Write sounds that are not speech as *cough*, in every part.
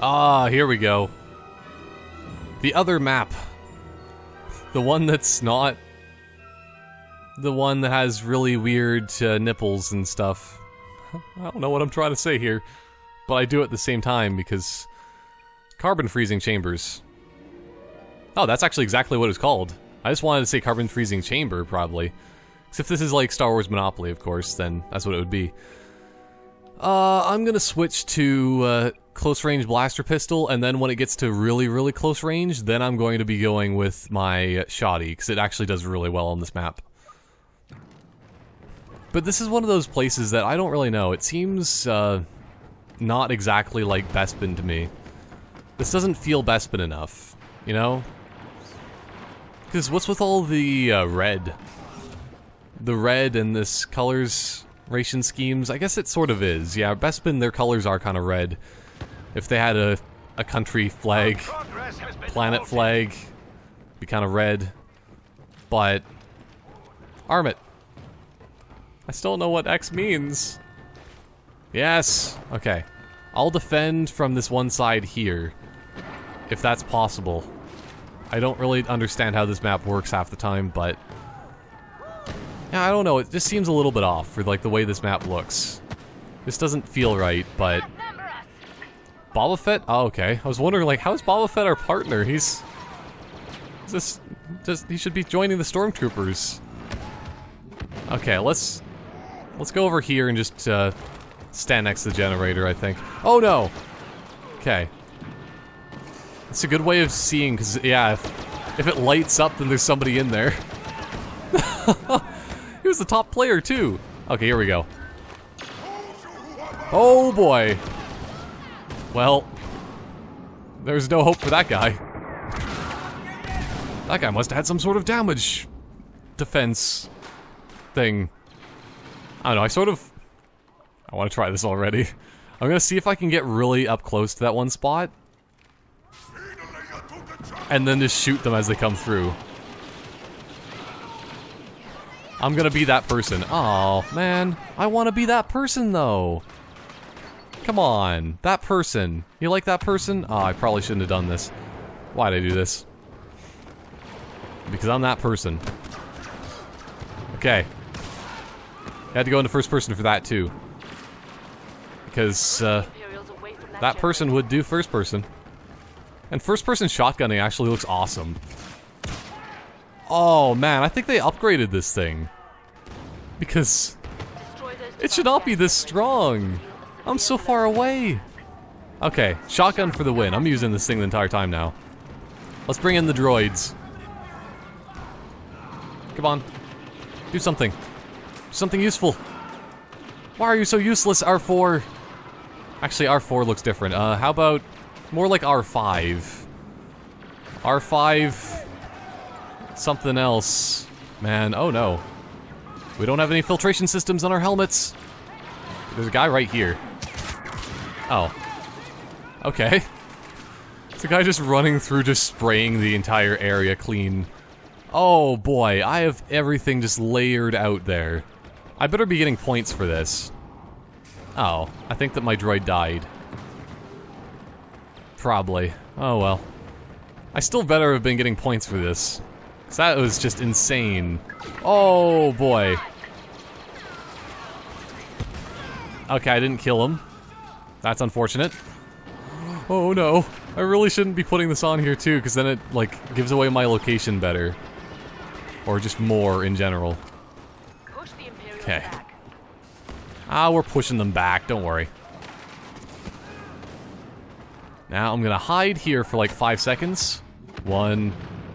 Ah, here we go. The other map. The one that's not... The one that has really weird uh, nipples and stuff. I don't know what I'm trying to say here, but I do at the same time because... Carbon freezing chambers. Oh, that's actually exactly what it's called. I just wanted to say carbon freezing chamber, probably. Because if this is like Star Wars Monopoly, of course, then that's what it would be. Uh, I'm gonna switch to uh, close range blaster pistol, and then when it gets to really, really close range, then I'm going to be going with my shoddy, because it actually does really well on this map. But this is one of those places that I don't really know. It seems, uh, not exactly like Bespin to me. This doesn't feel Bespin enough, you know? Because what's with all the, uh, red? The red and this colors ration schemes? I guess it sort of is. Yeah, Bespin, their colors are kind of red. If they had a, a country flag, planet flag, be kind of red. But, arm it. I still don't know what X means. Yes! Okay. I'll defend from this one side here. If that's possible. I don't really understand how this map works half the time, but... I don't know, it just seems a little bit off for like the way this map looks. This doesn't feel right, but... Boba Fett? Oh, okay. I was wondering, like, how's Boba Fett our partner? He's... Just... just he should be joining the Stormtroopers. Okay, let's... Let's go over here and just, uh, stand next to the generator, I think. Oh, no! Okay. It's a good way of seeing, because, yeah, if, if it lights up, then there's somebody in there. *laughs* he the top player, too. Okay, here we go. Oh, boy. Well, there's no hope for that guy. That guy must have had some sort of damage defense thing. I don't know, I sort of... I want to try this already. *laughs* I'm gonna see if I can get really up close to that one spot. And then just shoot them as they come through. I'm gonna be that person. Oh man. I want to be that person, though. Come on. That person. You like that person? Oh, I probably shouldn't have done this. Why'd I do this? Because I'm that person. Okay. I had to go into first person for that, too. Because, uh, that person would do first person. And first person shotgunning actually looks awesome. Oh, man, I think they upgraded this thing. Because it should not be this strong. I'm so far away. Okay, shotgun for the win. I'm using this thing the entire time now. Let's bring in the droids. Come on. Do something. Something useful. Why are you so useless, R4? Actually, R4 looks different. Uh, how about more like R5? R5... Something else. Man, oh no. We don't have any filtration systems on our helmets. There's a guy right here. Oh. Okay. It's a guy just running through, just spraying the entire area clean. Oh boy, I have everything just layered out there. I better be getting points for this. Oh, I think that my droid died. Probably. Oh well. I still better have been getting points for this. Cause that was just insane. Oh boy. Okay, I didn't kill him. That's unfortunate. Oh no. I really shouldn't be putting this on here too, because then it, like, gives away my location better. Or just more in general. Okay. Ah, we're pushing them back, don't worry. Now I'm gonna hide here for like five seconds. One,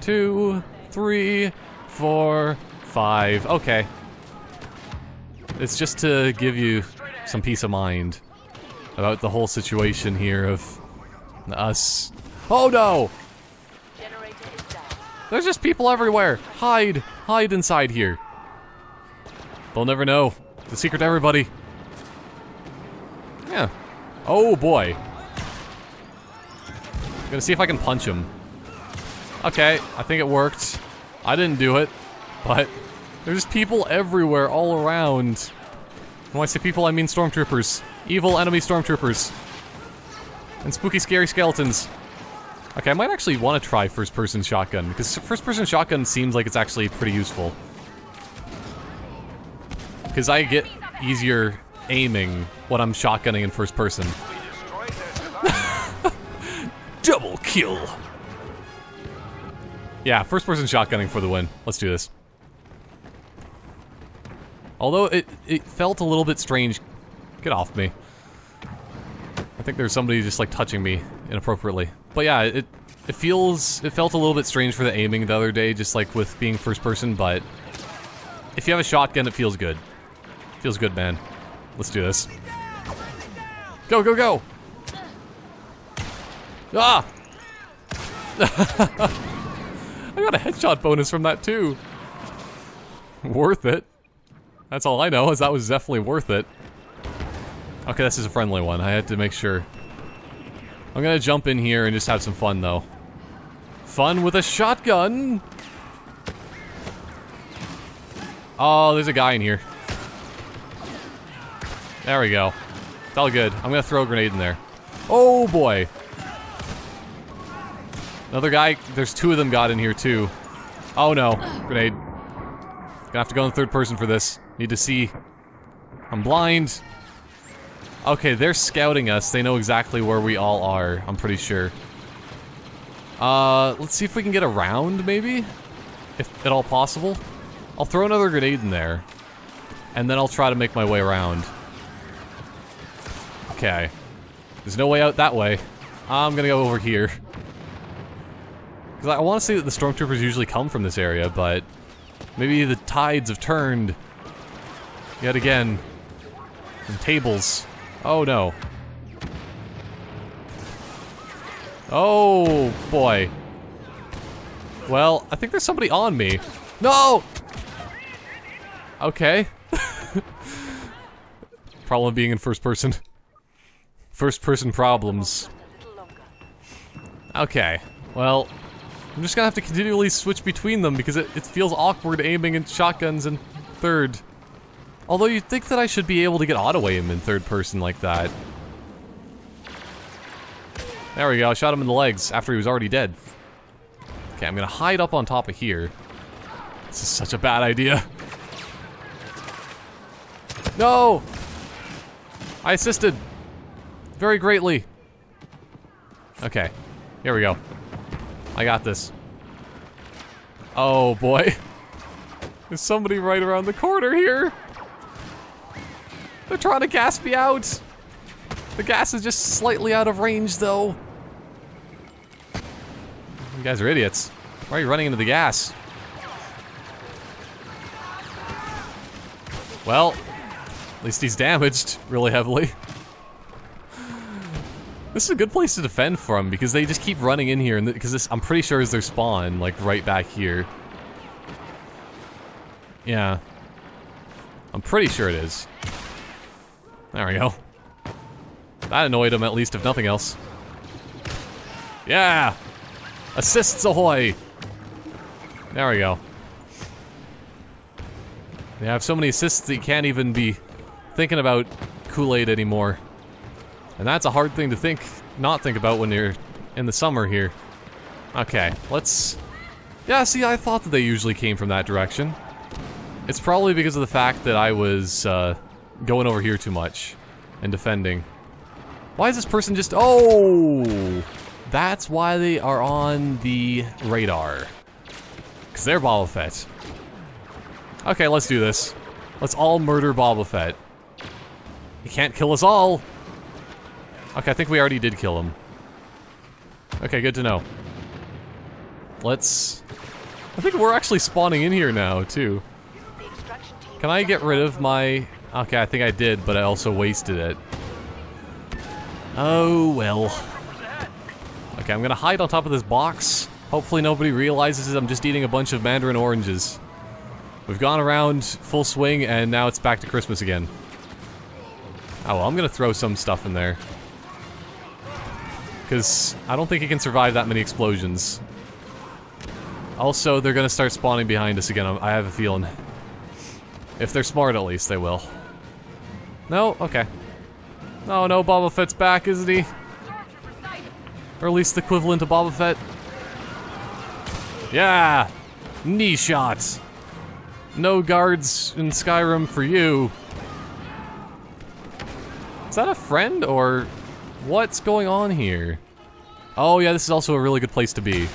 two, three, four, five. Okay. It's just to give you some peace of mind about the whole situation here of us. Oh no! There's just people everywhere. Hide, hide inside here. They'll never know. It's a secret to everybody. Yeah. Oh boy. I'm gonna see if I can punch him. Okay, I think it worked. I didn't do it, but there's people everywhere, all around. When I say people, I mean stormtroopers. Evil enemy stormtroopers. And spooky, scary skeletons. Okay, I might actually want to try first-person shotgun, because first-person shotgun seems like it's actually pretty useful. Because I get easier aiming when I'm shotgunning in first person. *laughs* Double kill! Yeah, first person shotgunning for the win. Let's do this. Although it, it felt a little bit strange. Get off me. I think there's somebody just like touching me inappropriately. But yeah, it it feels it felt a little bit strange for the aiming the other day, just like with being first person, but if you have a shotgun, it feels good. Feels good, man. Let's do this. Go, go, go! Ah! *laughs* I got a headshot bonus from that too. worth it. That's all I know, is that was definitely worth it. Okay, this is a friendly one. I had to make sure. I'm gonna jump in here and just have some fun, though. Fun with a shotgun! Oh, there's a guy in here. There we go. It's all good. I'm gonna throw a grenade in there. Oh boy! Another guy, there's two of them got in here too. Oh no, grenade. Gonna have to go in third person for this. Need to see. I'm blind. Okay, they're scouting us. They know exactly where we all are, I'm pretty sure. Uh, let's see if we can get around, maybe? If at all possible. I'll throw another grenade in there. And then I'll try to make my way around. Okay. There's no way out that way. I'm gonna go over here. Because I want to say that the stormtroopers usually come from this area, but maybe the tides have turned yet again. Tables. Oh no. Oh boy. Well, I think there's somebody on me. No! Okay. *laughs* Problem being in first person. First person problems. Okay. Well, I'm just gonna have to continually switch between them because it, it feels awkward aiming in shotguns in third. Although you'd think that I should be able to get auto aim in third person like that. There we go, I shot him in the legs after he was already dead. Okay, I'm gonna hide up on top of here. This is such a bad idea. No! I assisted very greatly. Okay, here we go. I got this. Oh boy. *laughs* There's somebody right around the corner here. They're trying to gas me out. The gas is just slightly out of range though. You guys are idiots. Why are you running into the gas? Well, at least he's damaged really heavily. *laughs* This is a good place to defend from because they just keep running in here and because this I'm pretty sure is their spawn like right back here. Yeah. I'm pretty sure it is. There we go. That annoyed him at least if nothing else. Yeah! Assists ahoy! There we go. They have so many assists that you can't even be thinking about Kool-Aid anymore. And that's a hard thing to think, not think about when you're in the summer here. Okay, let's... Yeah, see, I thought that they usually came from that direction. It's probably because of the fact that I was, uh, going over here too much and defending. Why is this person just... Oh! That's why they are on the radar. Because they're Boba Fett. Okay, let's do this. Let's all murder Boba Fett. He can't kill us all! Okay, I think we already did kill him. Okay, good to know. Let's... I think we're actually spawning in here now, too. Can I get rid of my... Okay, I think I did, but I also wasted it. Oh, well. Okay, I'm gonna hide on top of this box. Hopefully nobody realizes I'm just eating a bunch of mandarin oranges. We've gone around full swing, and now it's back to Christmas again. Oh well, I'm gonna throw some stuff in there. Because I don't think he can survive that many explosions. Also, they're gonna start spawning behind us again, I have a feeling. If they're smart, at least, they will. No? Okay. Oh no, Boba Fett's back, isn't he? Or at least the equivalent of Boba Fett. Yeah! Knee shots! No guards in Skyrim for you. Is that a friend, or what's going on here? Oh yeah, this is also a really good place to be.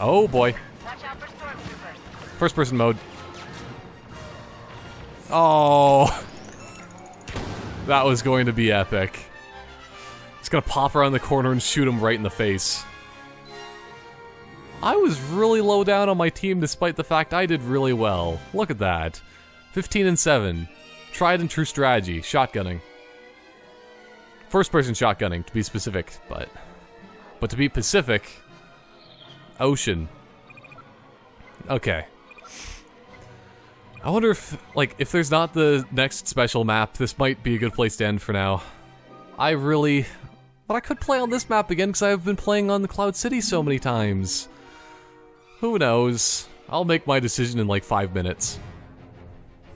Oh boy. First person mode. Oh. *laughs* That was going to be epic. Just gonna pop around the corner and shoot him right in the face. I was really low down on my team despite the fact I did really well. Look at that. 15 and 7. Tried and true strategy. Shotgunning. First person shotgunning, to be specific, but... But to be Pacific... Ocean. Okay. I wonder if, like, if there's not the next special map, this might be a good place to end for now. I really... But I could play on this map again because I've been playing on the Cloud City so many times. Who knows? I'll make my decision in like five minutes.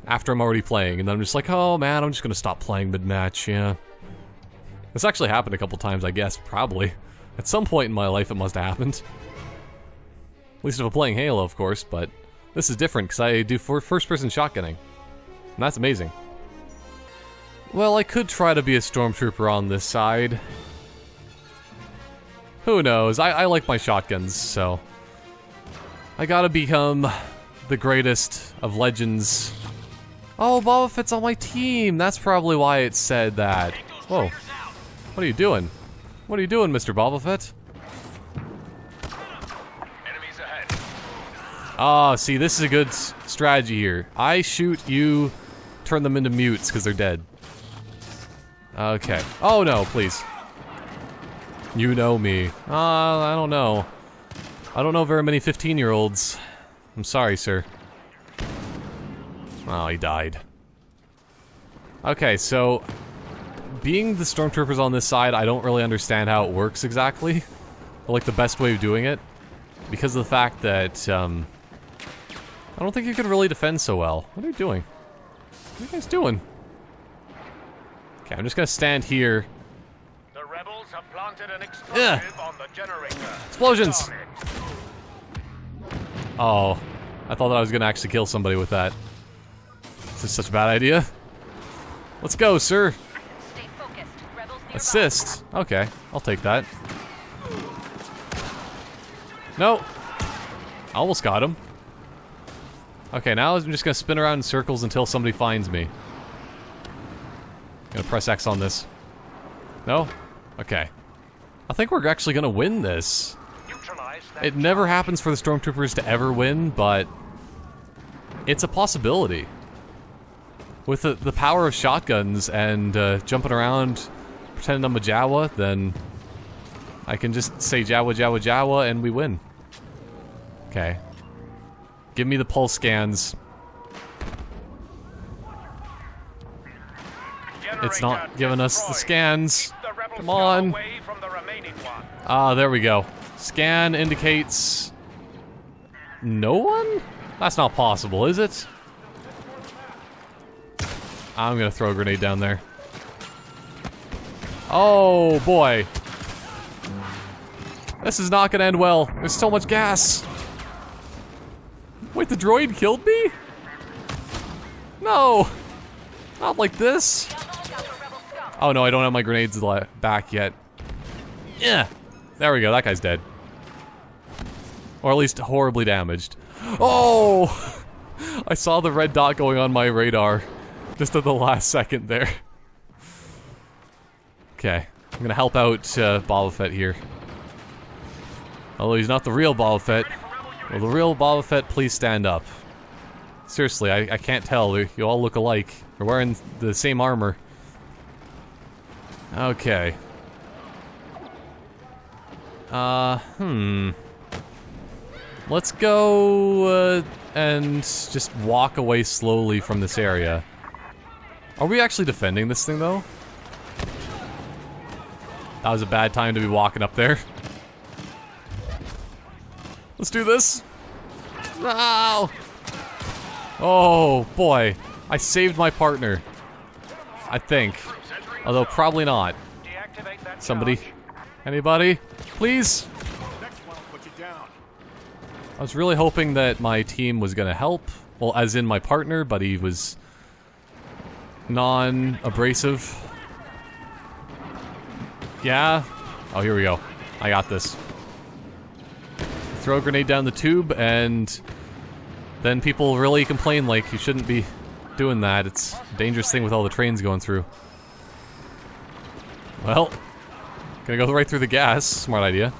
After I'm already playing, and then I'm just like, oh man, I'm just gonna stop playing mid-match, yeah. This actually happened a couple times, I guess, probably. At some point in my life it must have happened. At least if I'm playing Halo, of course, but this is different because I do first-person shotgunning. And that's amazing. Well, I could try to be a stormtrooper on this side. Who knows? I, I like my shotguns, so... I gotta become the greatest of legends. Oh, Boba Fett's on my team! That's probably why it said that. Whoa. What are you doing? What are you doing, Mr. Boba Fett? Ah, oh, see, this is a good strategy here. I shoot, you turn them into mutes because they're dead. Okay. Oh no, please. You know me. Uh, I don't know. I don't know very many 15-year-olds. I'm sorry, sir. Oh, he died. Okay, so... Being the stormtroopers on this side, I don't really understand how it works exactly. Or, like, the best way of doing it. Because of the fact that, um... I don't think you can really defend so well. What are you doing? What are you guys doing? Okay, I'm just gonna stand here. The rebels have planted an explosive on the generator. Explosions! Oh, I thought that I was gonna actually kill somebody with that. This is such a bad idea. Let's go, sir. Assist. Okay, I'll take that. No. Almost got him. Okay, now I'm just gonna spin around in circles until somebody finds me. Gonna press X on this. No? Okay. I think we're actually gonna win this. It never happens for the Stormtroopers to ever win, but... It's a possibility. With the, the power of shotguns and uh, jumping around, pretending I'm a Jawa, then... I can just say Jawa, Jawa, Jawa, and we win. Okay. Give me the pulse scans. It's not giving us the scans. Come on. Ah, there we go. Scan indicates... No one? That's not possible, is it? I'm gonna throw a grenade down there. Oh, boy. This is not gonna end well. There's so much gas. Wait, the droid killed me? No! Not like this. Oh no, I don't have my grenades back yet. Yeah. There we go, that guy's dead. Or at least horribly damaged. Oh! *laughs* I saw the red dot going on my radar. Just at the last second there. Okay. I'm gonna help out uh, Boba Fett here. Although he's not the real Boba Fett. The real Boba Fett please stand up? Seriously, I, I can't tell. You all look alike. You're wearing the same armor. Okay. Uh, hmm. Let's go uh, and just walk away slowly from this area. Are we actually defending this thing, though? That was a bad time to be walking up there. Let's do this. No! Oh, boy. I saved my partner. I think. Although, probably not. Activate Somebody? Anybody? Please? Next one will put you down. I was really hoping that my team was gonna help. Well, as in my partner, but he was non-abrasive. Yeah? Oh, here we go. I got this. Throw a grenade down the tube, and then people really complain like you shouldn't be doing that. It's a dangerous thing with all the trains going through. Well, gonna go right through the gas. Smart idea.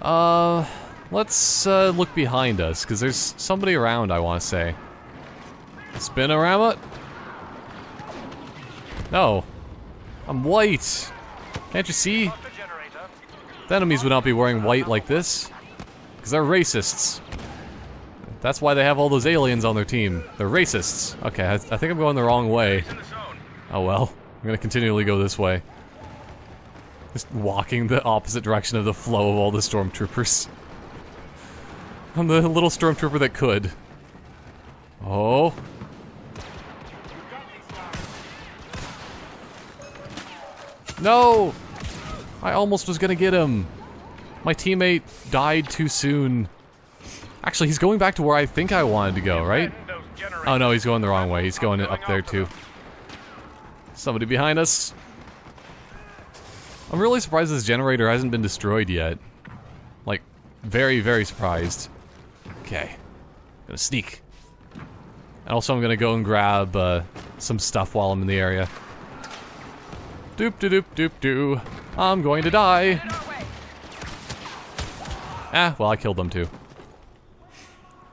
Uh, let's uh, look behind us, because there's somebody around, I want to say. Spinorama? No. I'm white. Can't you see? The enemies would not be wearing white like this. Because they're racists. That's why they have all those aliens on their team. They're racists. Okay, I, I think I'm going the wrong way. Oh well. I'm gonna continually go this way. Just walking the opposite direction of the flow of all the stormtroopers. *laughs* I'm the little stormtrooper that could. Oh. No! I almost was gonna get him. My teammate died too soon. Actually, he's going back to where I think I wanted to go, right? Defend those generators. Oh no, he's going the wrong way. He's going up there too. Somebody behind us. I'm really surprised this generator hasn't been destroyed yet. Like, very, very surprised. Okay. Gonna sneak. And also I'm gonna go and grab uh, some stuff while I'm in the area. Doop doop doop doop doo. I'm going to die. Ah, well I killed them too.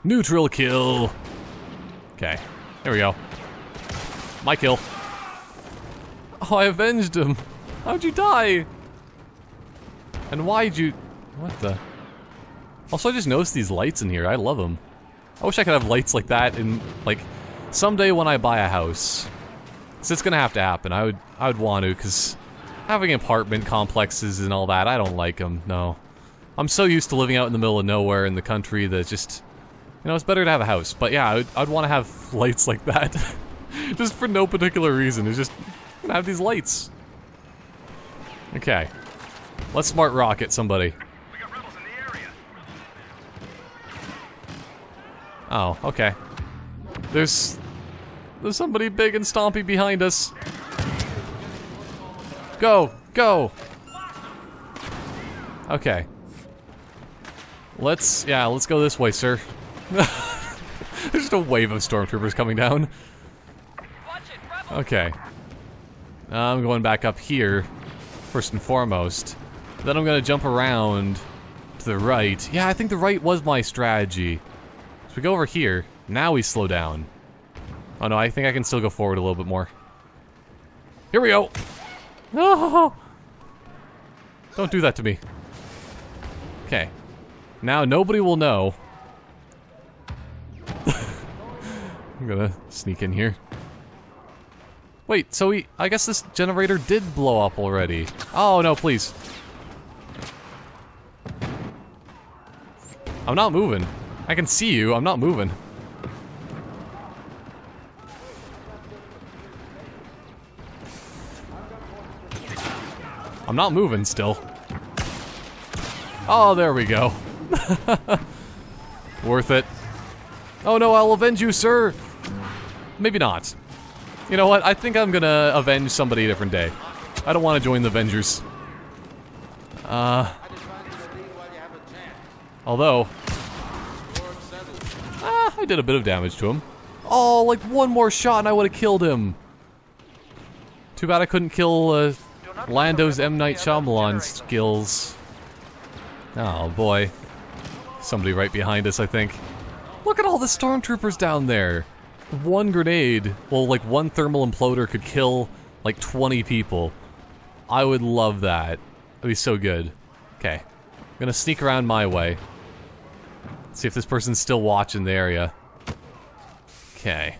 Neutral kill. Okay, there we go. My kill. Oh, I avenged him. How'd you die? And why'd you... What the... Also, I just noticed these lights in here. I love them. I wish I could have lights like that in, like, someday when I buy a house. So it's gonna have to happen. I would, I would want to, because having apartment complexes and all that, I don't like them, no. I'm so used to living out in the middle of nowhere in the country that just... You know, it's better to have a house. But yeah, I would, I'd want to have *laughs* lights like that. *laughs* just for no particular reason. It's just, gonna have these lights. Okay. Let's smart rocket somebody. We got rebels in the area. Oh, okay. There's... There's somebody big and stompy behind us. Go! Go! Okay. Let's... Yeah, let's go this way, sir. *laughs* There's just a wave of stormtroopers coming down. Okay. I'm going back up here, first and foremost. Then I'm gonna jump around to the right. Yeah, I think the right was my strategy. So we go over here. Now we slow down. Oh no, I think I can still go forward a little bit more. Here we go. No! Don't do that to me. Okay. Now nobody will know. *laughs* I'm gonna sneak in here. Wait, so we- I guess this generator did blow up already. Oh no, please. I'm not moving. I can see you, I'm not moving. I'm not moving still. Oh, there we go. *laughs* Worth it. Oh no, I'll avenge you, sir! Maybe not. You know what? I think I'm gonna avenge somebody a different day. I don't want to join the Avengers. Uh. Although. Ah, I did a bit of damage to him. Oh, like one more shot and I would have killed him. Too bad I couldn't kill uh, Lando's M. Night Shyamalan skills. Oh boy. Somebody right behind us, I think. Look at all the stormtroopers down there. One grenade, well, like one thermal imploder could kill like 20 people. I would love that. That'd be so good. Okay. I'm gonna sneak around my way. See if this person's still watching the area. Okay.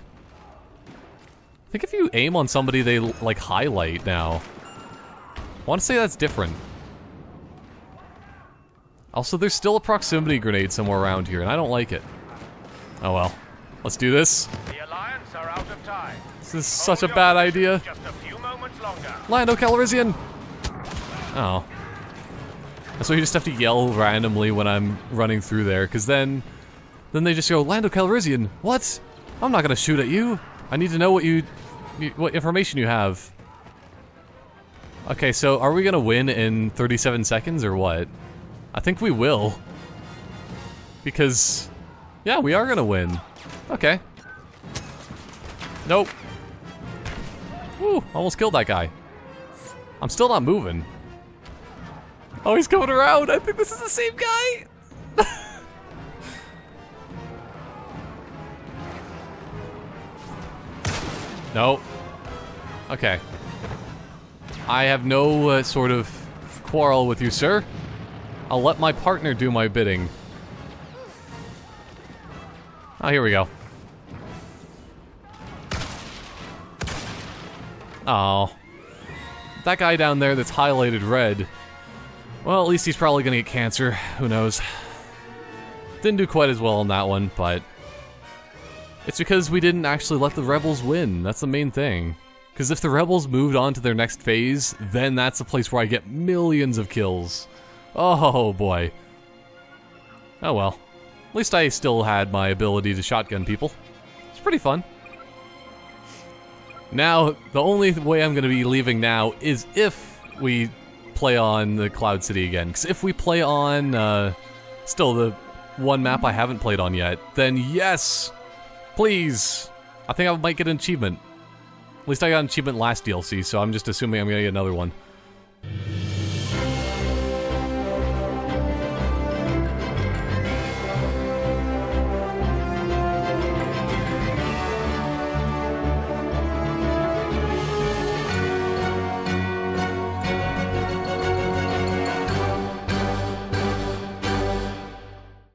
I think if you aim on somebody, they like highlight now. I want to say that's different. Also, there's still a proximity grenade somewhere around here, and I don't like it. Oh well. Let's do this. The Alliance are out of time. This is such a bad idea. Just a few moments longer. Lando Calrissian! Oh. So you just have to yell randomly when I'm running through there, because then... Then they just go, Lando Calrissian, what? I'm not gonna shoot at you. I need to know what you- what information you have. Okay, so are we gonna win in 37 seconds, or what? I think we will. Because... Yeah, we are gonna win. Okay. Nope. Woo, almost killed that guy. I'm still not moving. Oh, he's coming around. I think this is the same guy. *laughs* no. Okay. I have no uh, sort of quarrel with you, sir. I'll let my partner do my bidding. Oh, here we go. Oh. That guy down there that's highlighted red. Well, at least he's probably gonna get cancer. Who knows? Didn't do quite as well on that one, but... It's because we didn't actually let the rebels win. That's the main thing. Because if the rebels moved on to their next phase, then that's the place where I get millions of kills. Oh boy. Oh well. At least I still had my ability to shotgun people. It's pretty fun. Now, the only way I'm going to be leaving now is if we play on the Cloud City again. Because if we play on, uh, still the one map I haven't played on yet, then yes! Please! I think I might get an achievement. At least I got an achievement last DLC, so I'm just assuming I'm to get another one.